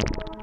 you